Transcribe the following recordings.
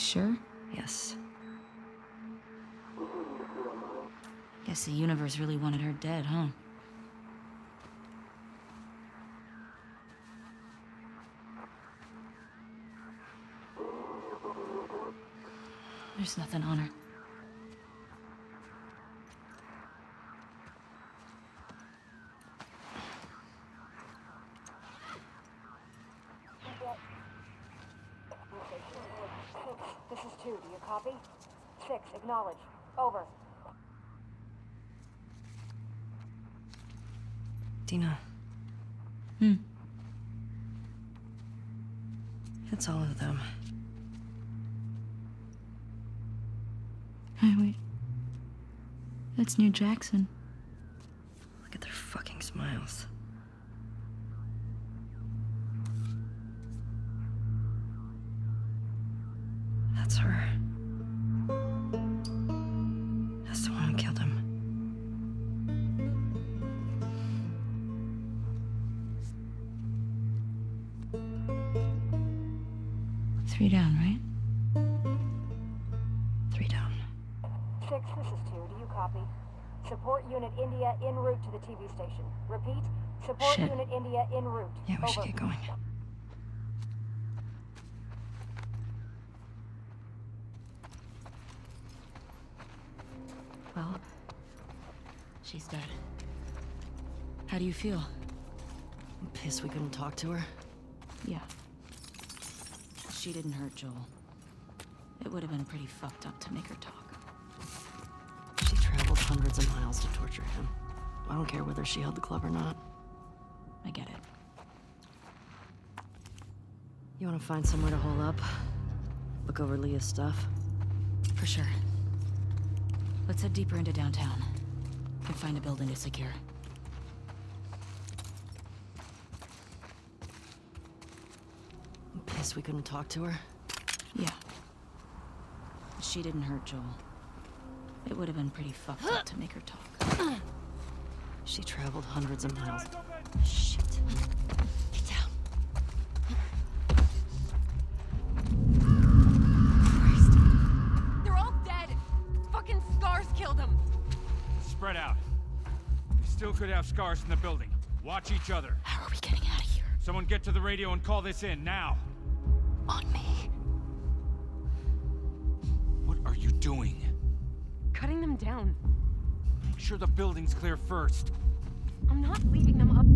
sure? Yes. Guess the universe really wanted her dead, huh? There's nothing on her. This is two. Do you copy? Six. Acknowledge. Over. Dina. Hmm. It's all of them. Hey, wait. That's near Jackson. Look at their fucking smiles. Support Shit. Unit India en route. Yeah, we should get going. Well, she's dead. How do you feel? I'm pissed we couldn't talk to her. Yeah. She didn't hurt Joel. It would have been pretty fucked up to make her talk. She traveled hundreds of miles to torture him. I don't care whether she held the club or not. I get it. You want to find somewhere to hole up? Look over Leah's stuff? For sure. Let's head deeper into downtown. Can find a building to secure. I'm pissed we couldn't talk to her. Yeah. She didn't hurt Joel. It would have been pretty fucked up to make her talk. She traveled hundreds of miles. Shit. Get down. They're all dead. Fucking scars killed them. Spread out. We still could have scars in the building. Watch each other. How are we getting out of here? Someone get to the radio and call this in now. On me. Sure the building's clear first. I'm not leaving them up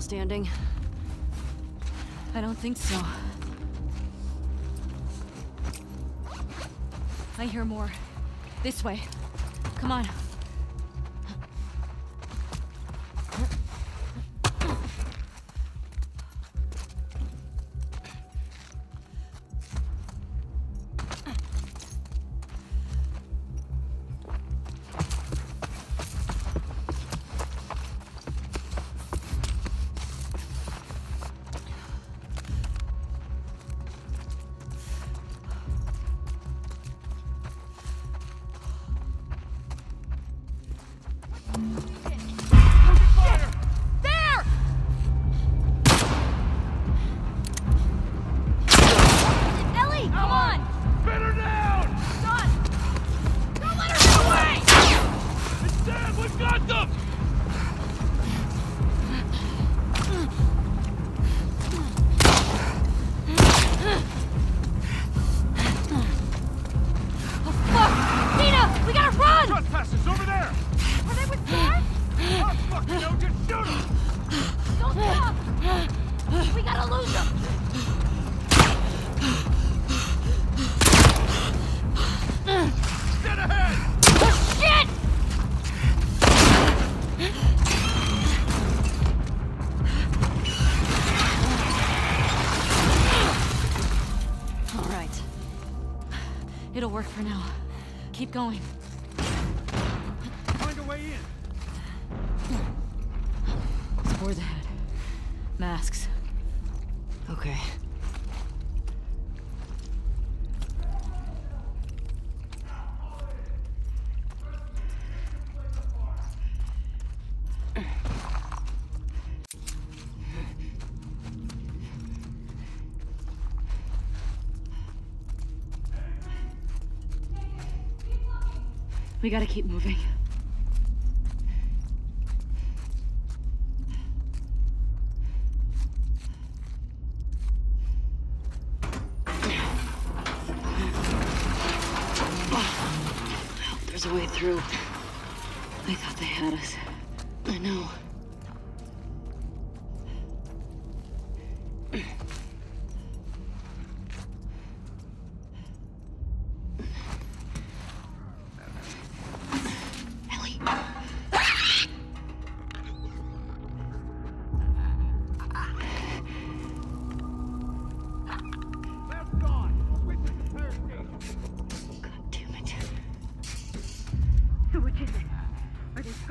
still standing? I don't think so. I hear more. This way. Come on. going. We gotta keep moving.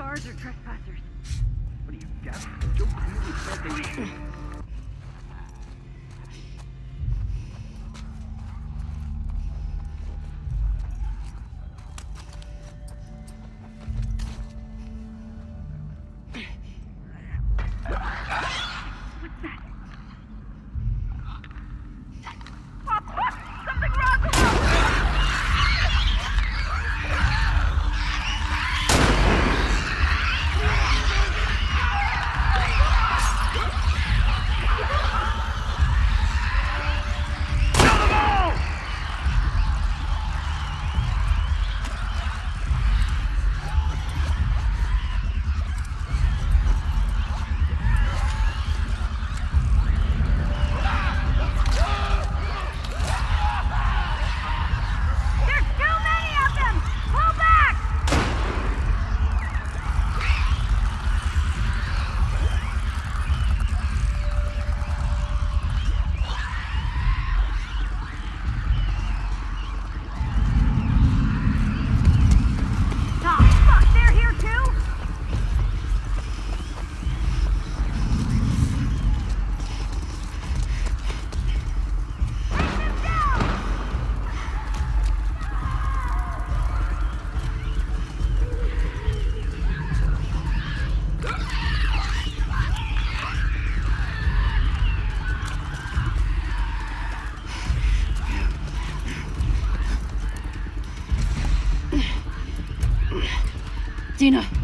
guards or trespassers? What are you, deaf? Dina.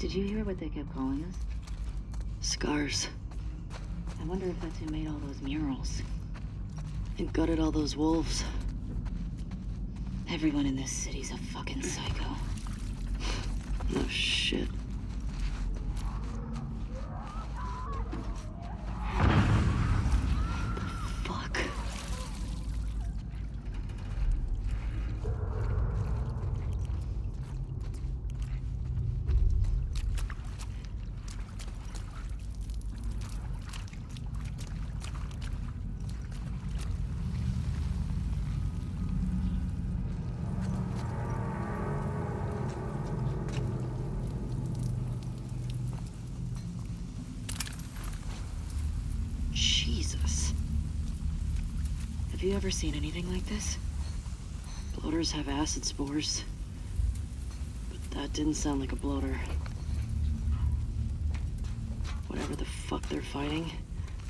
Did you hear what they kept calling us? Scars. I wonder if that's who made all those murals. And gutted all those wolves. Everyone in this city's a fucking psycho. No shit. Fuck. Jesus. Have you ever seen anything like this? Bloaters have acid spores. But that didn't sound like a bloater. Whatever the fuck they're fighting,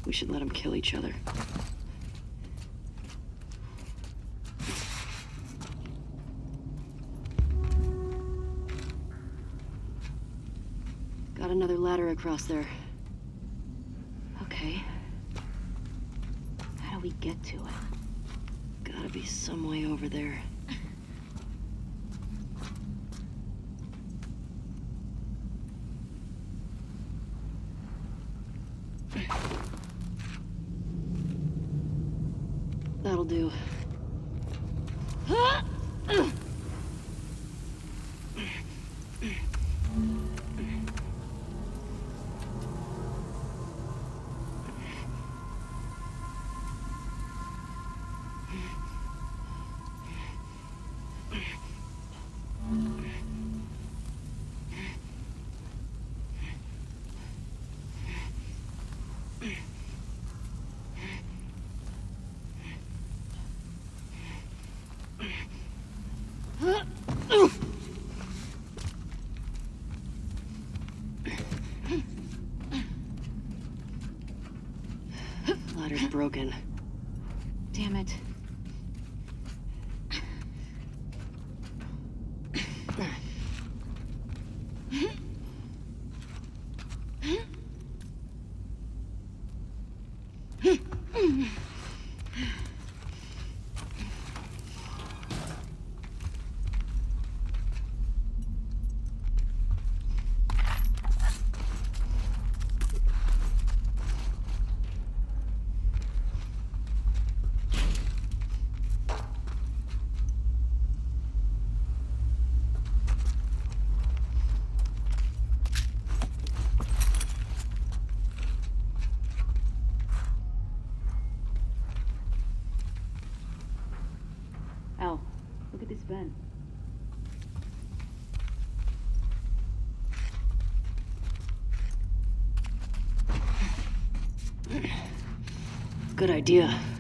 we should let them kill each other. Got another ladder across there. Okay. How do we get to it? Gotta be some way over there. That'll do. Ladder's broken. Damn it. Al, look at this vent. Good idea.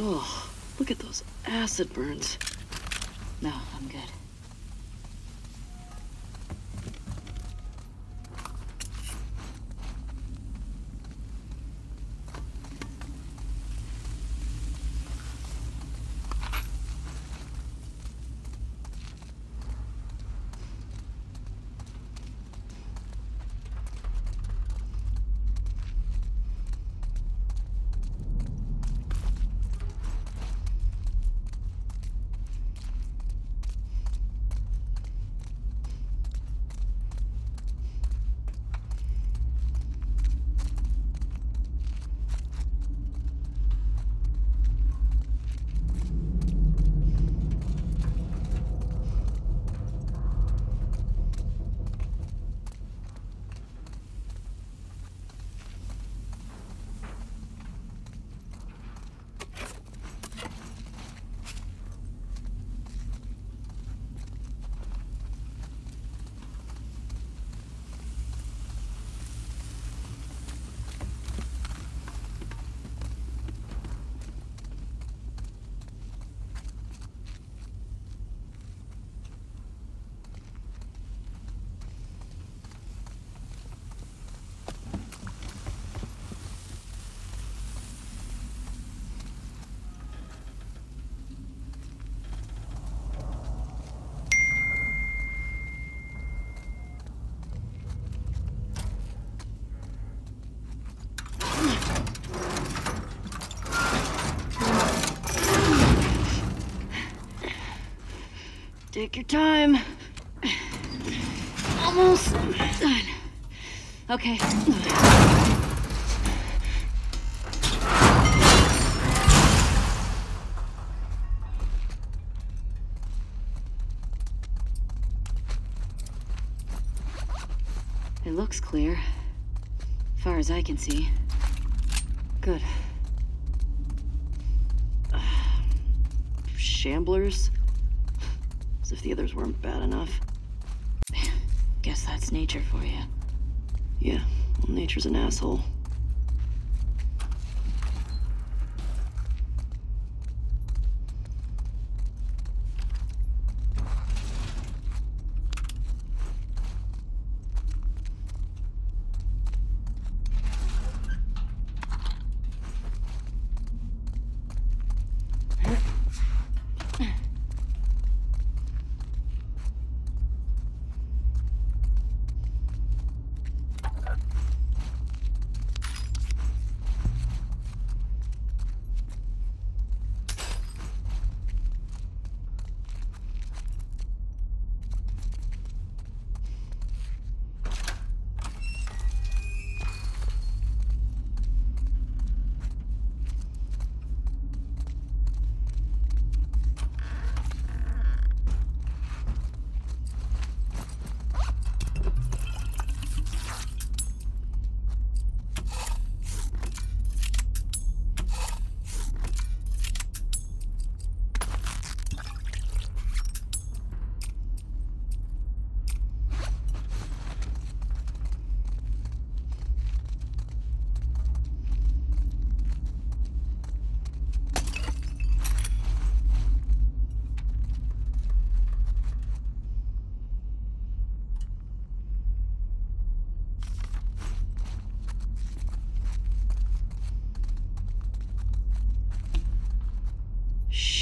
Ugh, look at those acid burns. No, I'm good. Take your time. Almost done. Okay. It looks clear. Far as I can see. Good. Shamblers? If the others weren't bad enough. Guess that's nature for you. Yeah, well, nature's an asshole.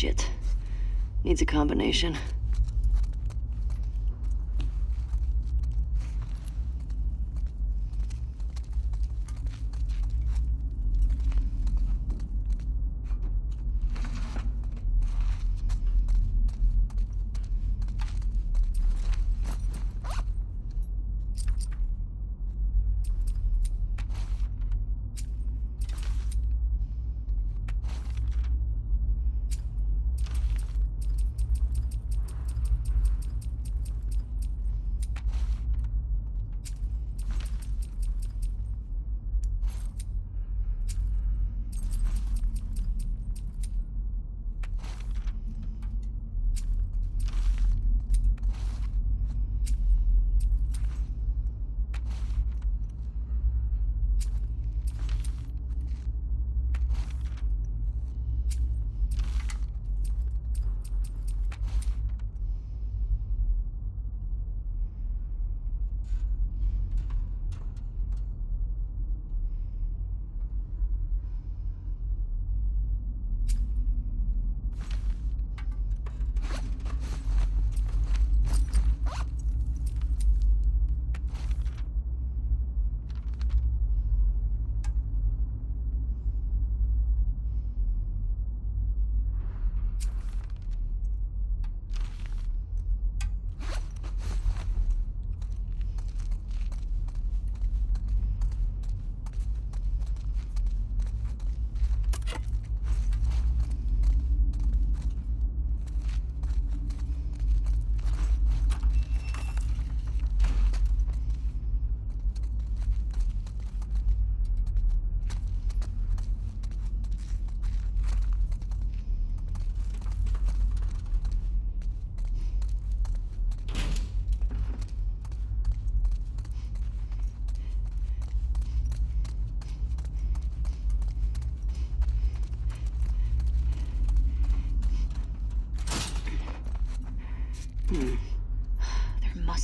Shit. Needs a combination.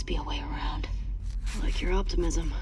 Be a way around. I Like your optimism.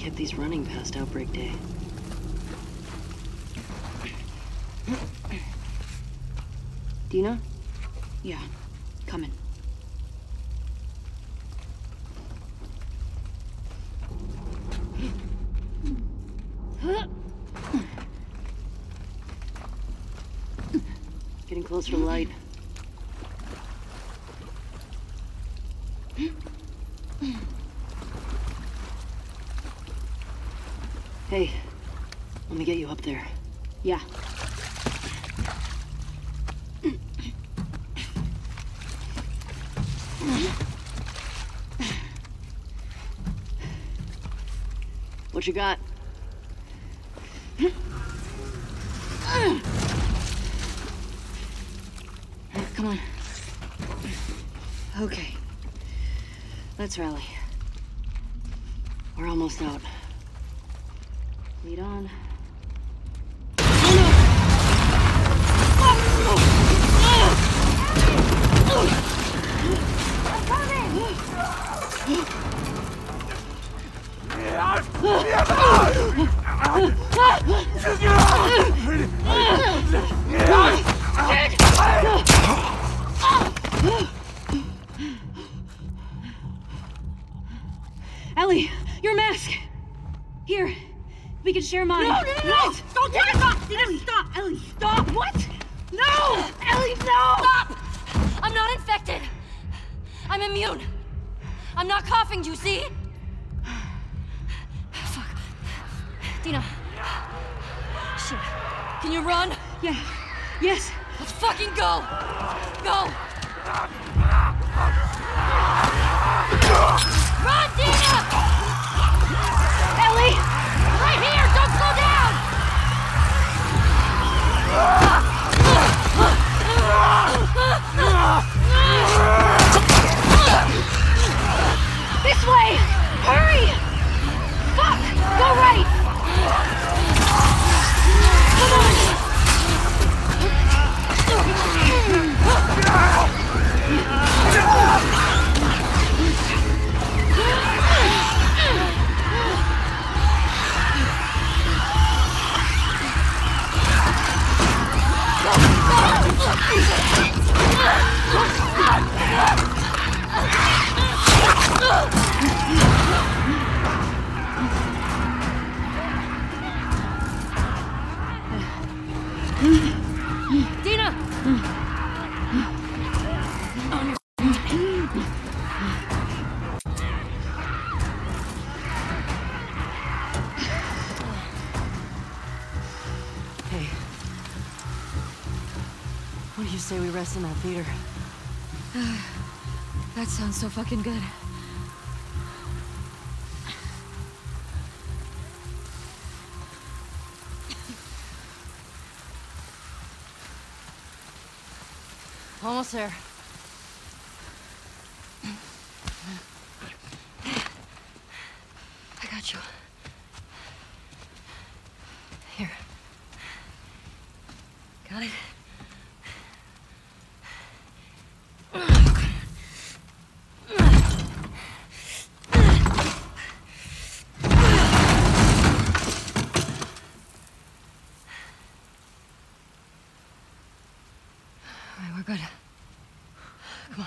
Kept these running past Outbreak Day. Dina? Yeah, coming. Getting closer to light. Hey, there. Yeah. What you got? Come on. Okay. Let's rally. We're almost out. Lead on. Run? Yeah. Yes. Let's fucking go! Go! Run, Dina! Ellie! Right here! Don't slow down! This way! Hurry! Fuck! Go right! Dina! Rest in that theater? That sounds so fucking good. Almost there. I got you. Here. Got it? All right, we're good. Come on.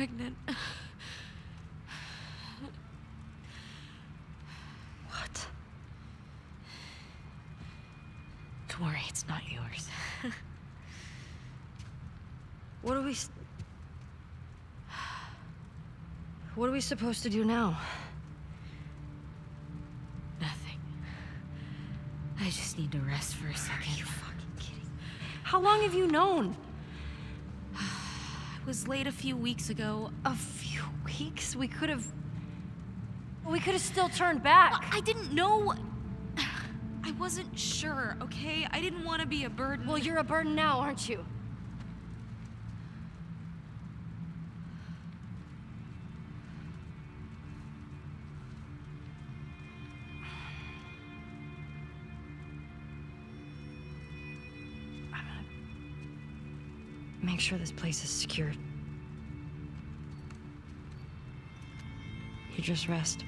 pregnant. What? Don't worry, it's not yours. What are we. What are we supposed to do now? Nothing. I just need to rest for a second. you fucking kidding? me? How long have you known? It was late a few weeks ago. A few weeks? We could have. We could have still turned back. I didn't know. I wasn't sure, okay? I didn't want to be a burden. Well, you're a burden now, aren't you? Make sure this place is secured. You just rest.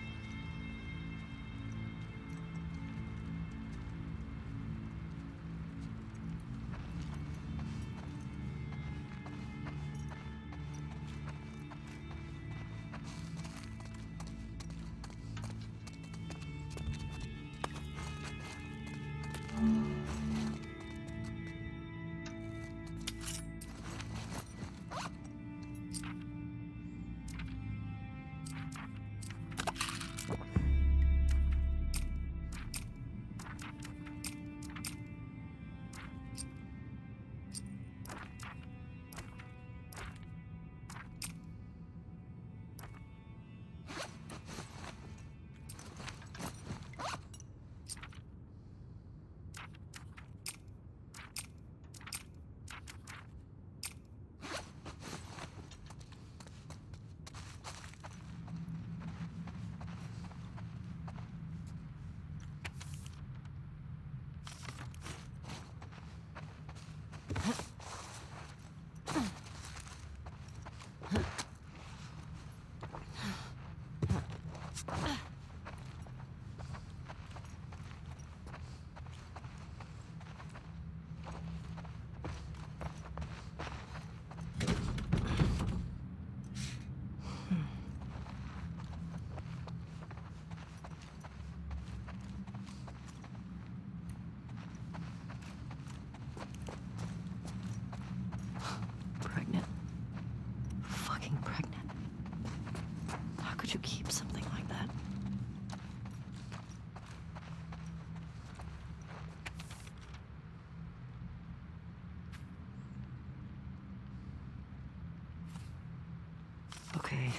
Okay.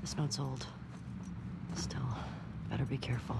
This note's old. Still, better be careful.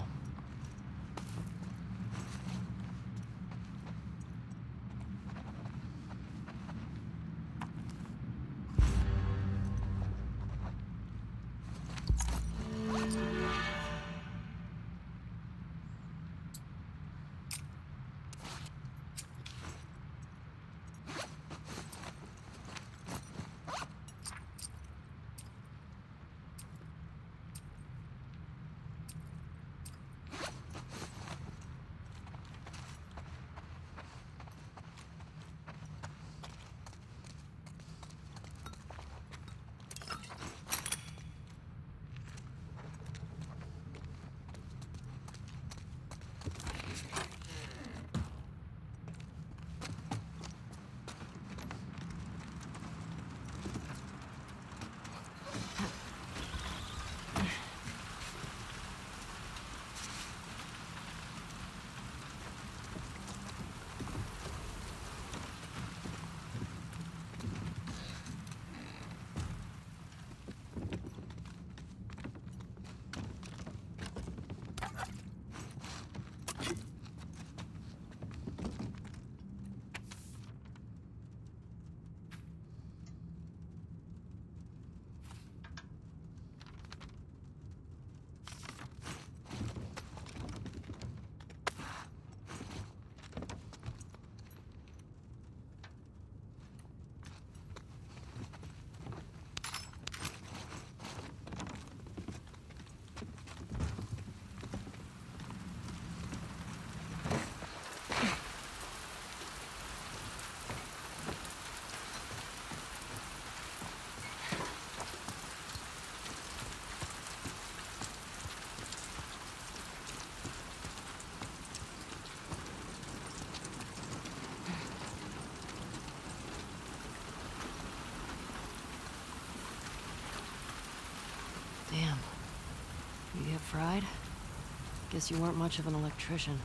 Damn. You get fried? Guess you weren't much of an electrician.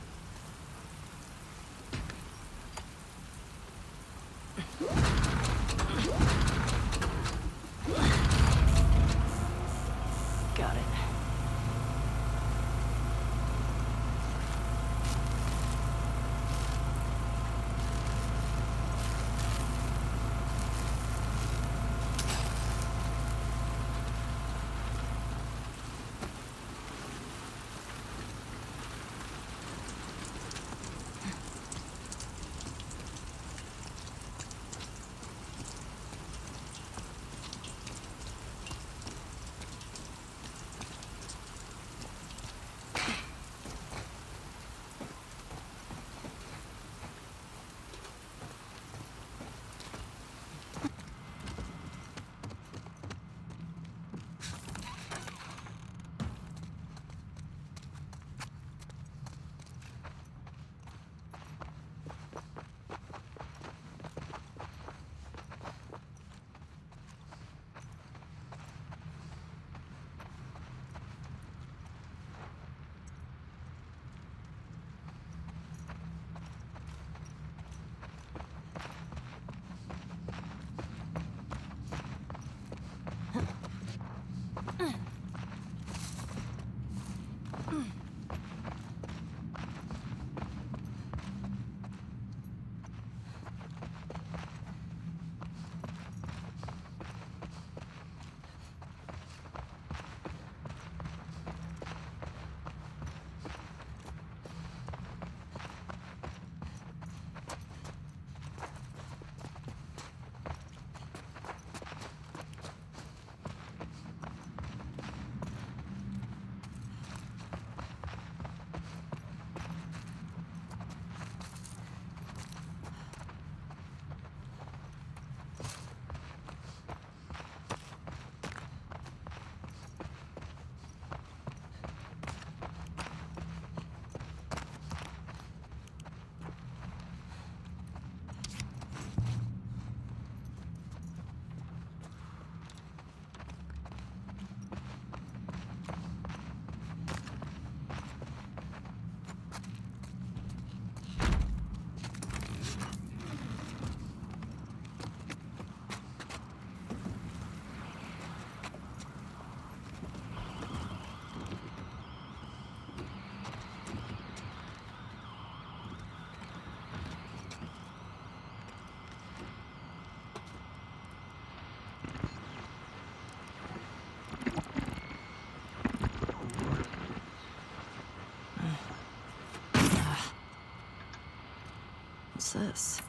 What's this?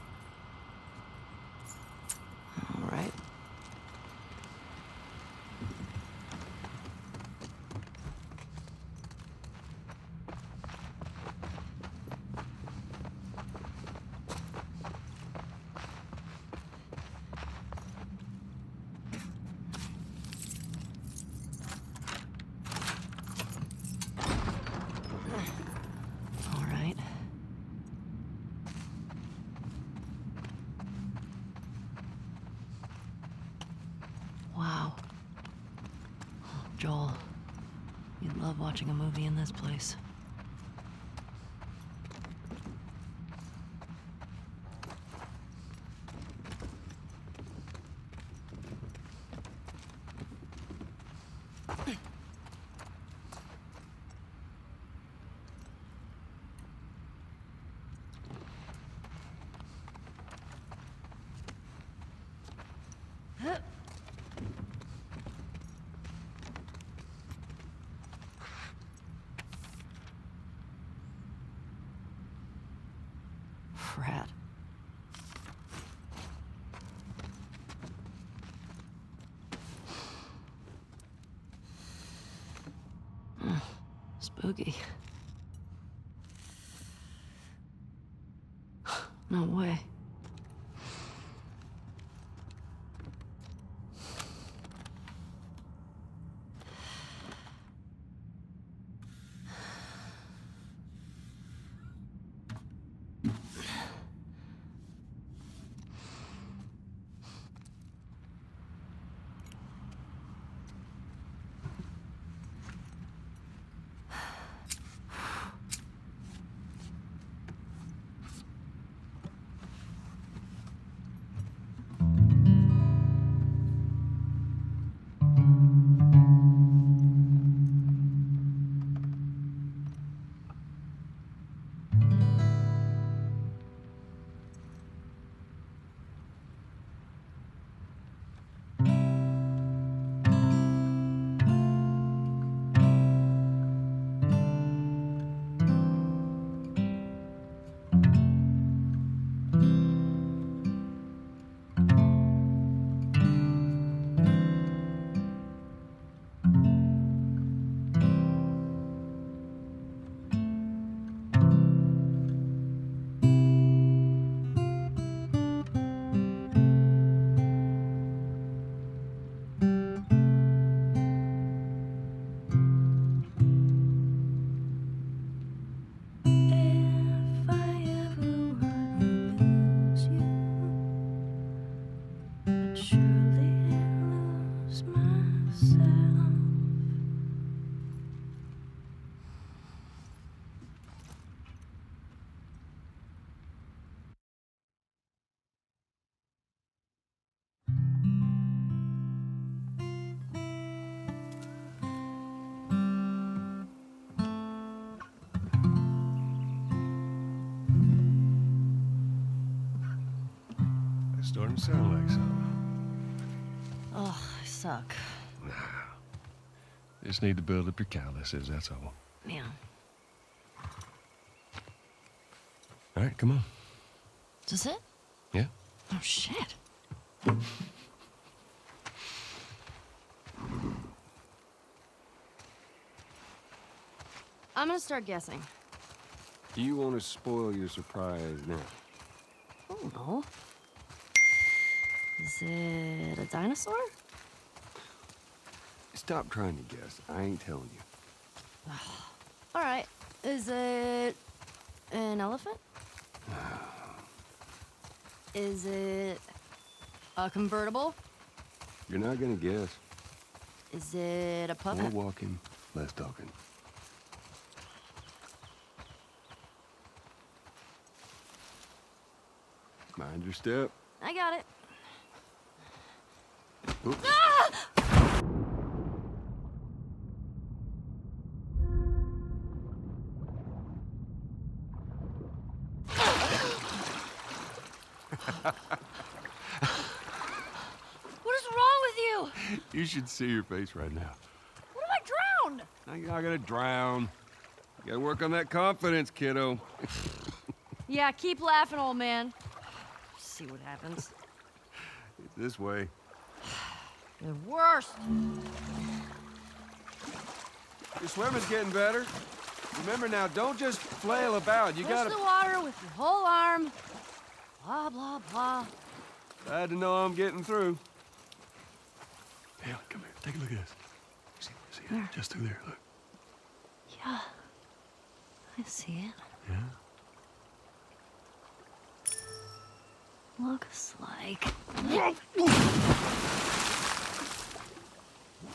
All right. All right. Wow. Joel, you'd love watching a movie in this place. Frat. Hmm, Spooky. No way. Starting to sound like something. Ugh, I suck. Just need to build up your calluses, that's all. Yeah. All right, come on. Is it? Yeah. Oh, shit. I'm gonna start guessing. You want to spoil your surprise now? Oh, no. Is it a dinosaur? Stop trying to guess. I ain't telling you. All right. Is it an elephant? Is it a convertible? You're not gonna guess. Is it a puppet? More walking, less talking. Mind your step. I got it. Oops. What is wrong with you? You should see your face right now. What if I drowned? Now you're not gonna drown. You gotta work on that confidence, kiddo. Yeah, keep laughing, old man. See what happens. It's this way. The worst. Your swimming's getting better. Remember now, don't just flail about. You Push gotta. the water with your whole arm. Blah, blah, blah. Glad to know I'm getting through. Hey, come here. Take a look at this. See, see it? Just through there. Look. Yeah. I see it. Yeah. Looks like.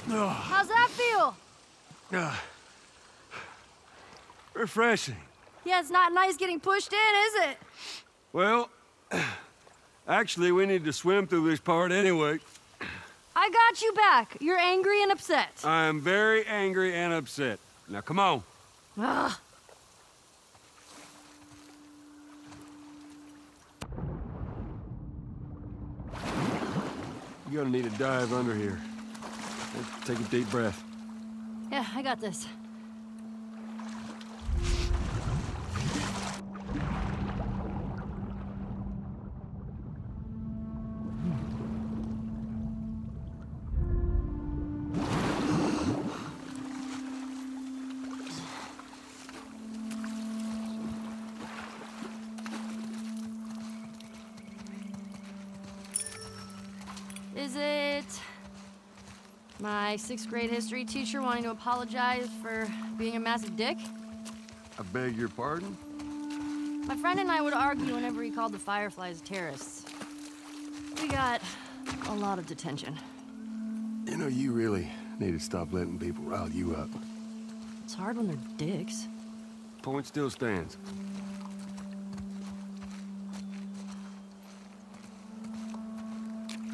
How's that feel? ah. Refreshing. Yeah, it's not nice getting pushed in, is it? Well, actually, we need to swim through this part anyway. I got you back. You're angry and upset. I am very angry and upset. Now, come on. Ugh. You're gonna need a dive under here. Take a deep breath. Yeah, I got this. Sixth grade history teacher wanting to apologize for being a massive dick? I beg your pardon? My friend and I would argue whenever he called the Fireflies terrorists. We got a lot of detention. You know, you really need to stop letting people rile you up. It's hard when they're dicks. Point still stands.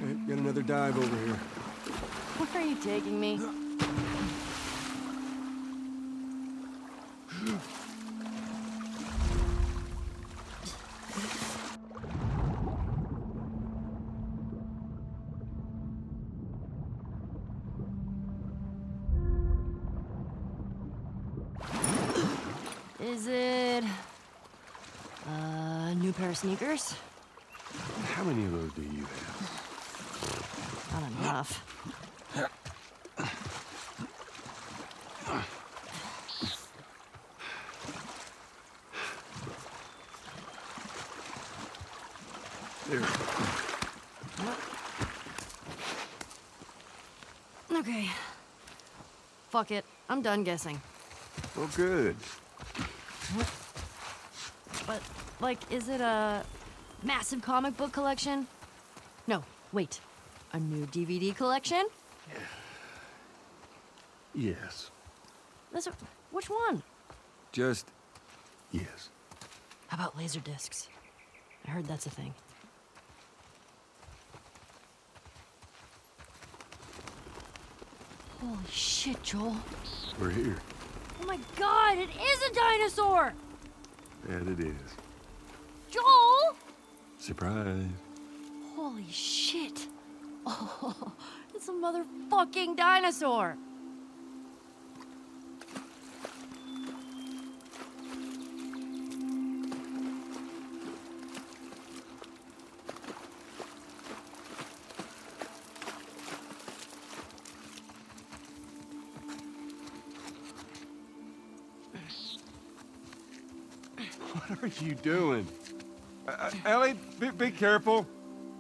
All right, got another dive over here. Where are you taking me? Is it a new pair of sneakers? How many of those do you have? Not enough. There. Okay. Fuck it. I'm done guessing. Well, good. But, like, is it a massive comic book collection? No, wait. A new DVD collection? Yes. That's which one? Just yes. How about laser discs? I heard that's a thing. Holy shit, Joel. We're here. Oh my god, it is a dinosaur! That it is. Joel! Surprise. Holy shit. Oh, it's a motherfucking dinosaur. You doing? Uh, uh, Ellie, be, be careful.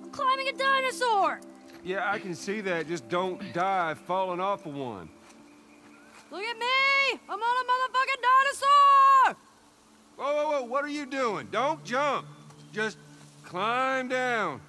I'm climbing a dinosaur. Yeah, I can see that. Just don't die falling off of one. Look at me. I'm on a motherfucking dinosaur. Whoa, whoa, whoa, what are you doing? Don't jump. Just climb down.